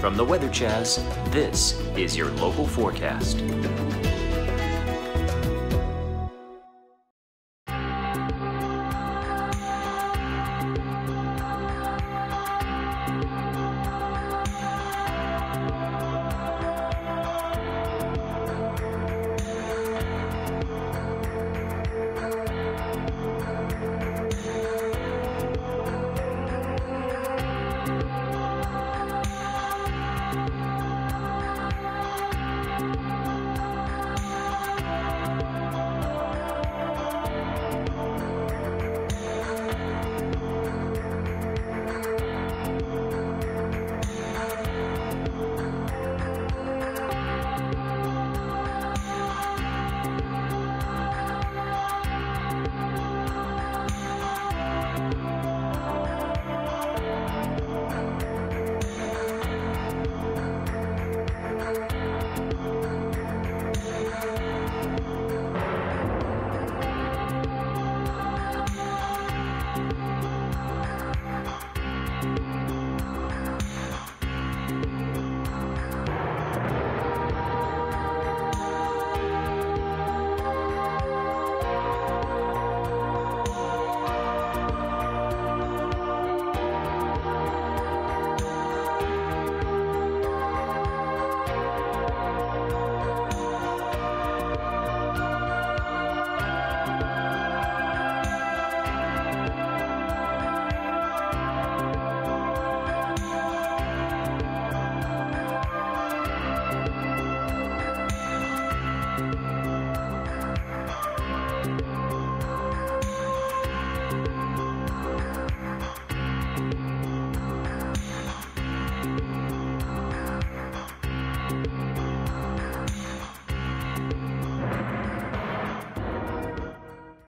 From the Weather Chaz, this is your local forecast.